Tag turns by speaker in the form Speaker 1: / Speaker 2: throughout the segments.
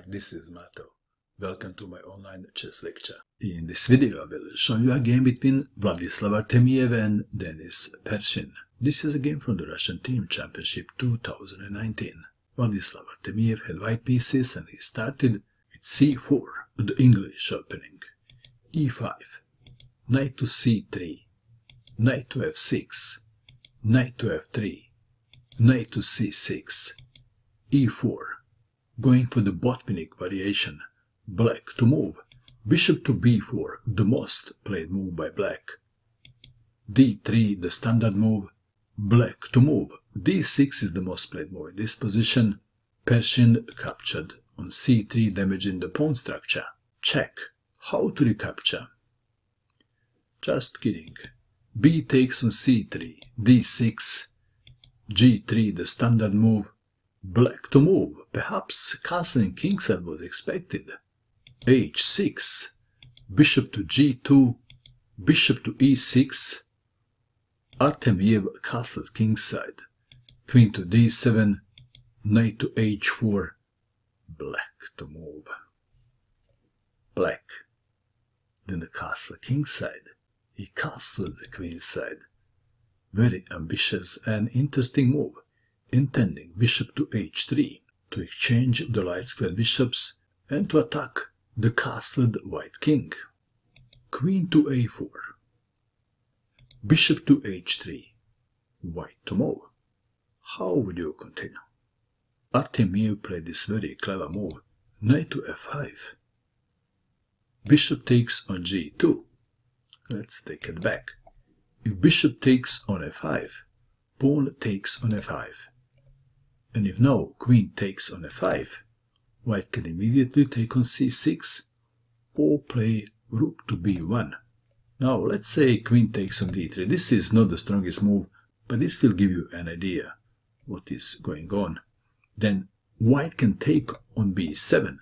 Speaker 1: Hi, this is Mato. Welcome to my online chess lecture. In this video I will show you a game between Vladislav Artemiev and Denis Pershin. This is a game from the Russian Team Championship 2019. Vladislav Artemiev had white pieces and he started with c4, the English opening, e5, knight to c3, knight to f6, knight to f3, knight to c6, e4, going for the Botvinnik variation, black to move, bishop to b4, the most played move by black, d3, the standard move, black to move, d6 is the most played move in this position, Pershin captured. On c3 damaging the pawn structure, check, how to recapture? Just kidding. b takes on c3, d6, g3 the standard move, Black to move. Perhaps castling kingside was expected. h6. Bishop to g2. Bishop to e6. Artemiev castled kingside. Queen to d7. Knight to h4. Black to move. Black. Then the castle kingside. He castled the queenside. Very ambitious and interesting move intending bishop to h3 to exchange the light square bishops and to attack the castled white king. Queen to a4. Bishop to h3. White to move. How would you continue? Artemiev played this very clever move. Knight to f5. Bishop takes on g2. Let's take it back. If bishop takes on f5, pawn takes on f5. And if now queen takes on f5, white can immediately take on c6 or play rook to b1. Now let's say queen takes on d3. This is not the strongest move, but this will give you an idea what is going on. Then white can take on b7,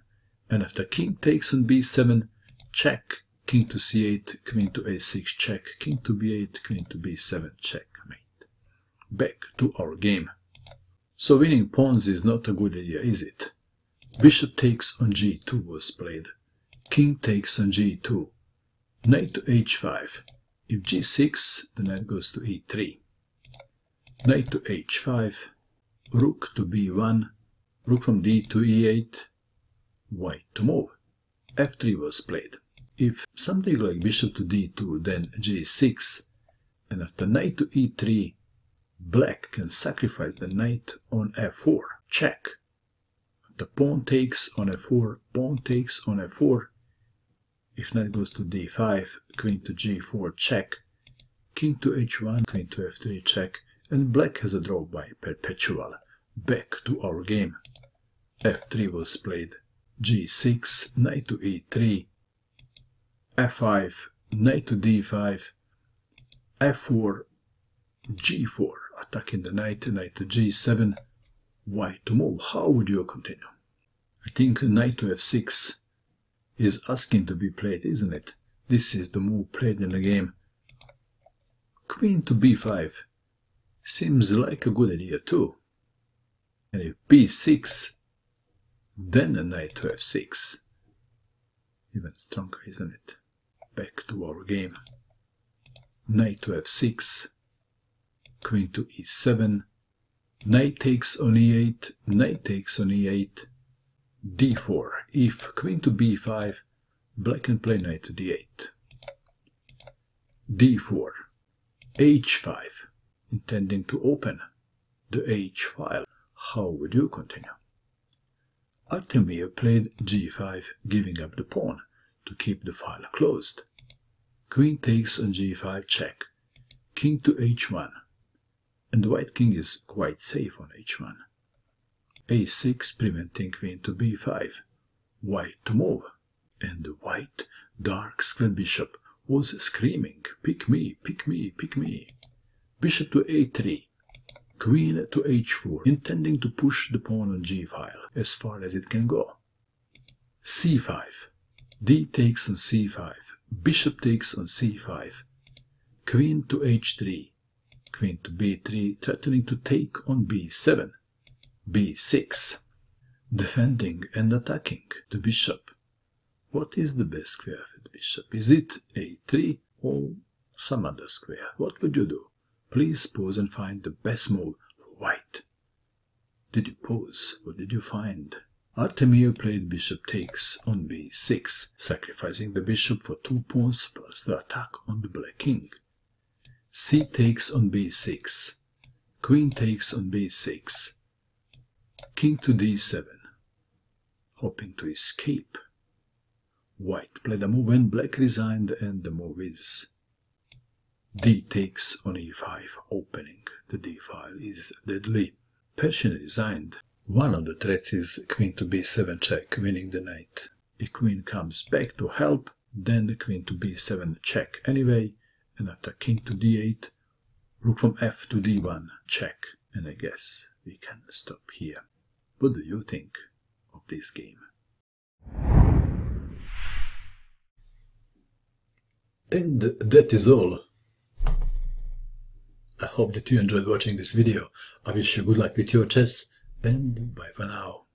Speaker 1: and after king takes on b7, check, king to c8, queen to a6, check, king to b8, queen to b7, checkmate. Back to our game. So winning pawns is not a good idea, is it? Bishop takes on g2 was played. King takes on g2. Knight to h5. If g6, the knight goes to e3. Knight to h5. Rook to b1. Rook from d to e8. White to move. f3 was played. If something like bishop to d2, then g6, and after knight to e3, Black can sacrifice the knight on f4. Check. The pawn takes on f4, pawn takes on f4. If knight goes to d5, queen to g4, check. King to h1, queen to f3, check. And black has a draw by perpetual. Back to our game. f3 was played. g6, knight to e3, f5, knight to d5, f4, g4 attacking the knight, knight to g7, why to move. How would you continue? I think knight to f6 is asking to be played, isn't it? This is the move played in the game. Queen to b5 seems like a good idea too. And if b6, then a knight to f6. Even stronger, isn't it? Back to our game. Knight to f6, queen to e7, knight takes on e8, knight takes on e8, d4. If queen to b5, black can play knight to d8. d4, h5, intending to open the h file. How would you continue? Artemiev played g5, giving up the pawn to keep the file closed. Queen takes on g5 check. King to h1 and the white king is quite safe on h1. a6 preventing queen to b5, white to move, and the white dark square bishop was screaming, pick me, pick me, pick me. Bishop to a3, queen to h4, intending to push the pawn on g-file as far as it can go. c5, d takes on c5, bishop takes on c5, queen to h3, queen to b3, threatening to take on b7, b6. defending and attacking the bishop. What is the best square for the bishop? Is it a3 or some other square? What would you do? Please pause and find the best move for white. Did you pause? What did you find? Artemiev played bishop takes on b6, sacrificing the bishop for two pawns plus the attack on the black king. C takes on b6, queen takes on b6, king to d7, hoping to escape. White played a move and black resigned and the move is d takes on e5, opening the d file is deadly. Pershin resigned. One of the threats is queen to b7 check, winning the knight. If queen comes back to help, then the queen to b7 check anyway, and after king to d8, rook from f to d1 check, and I guess we can stop here. What do you think of this game? And that is all. I hope that you enjoyed watching this video. I wish you good luck with your chess and bye for now.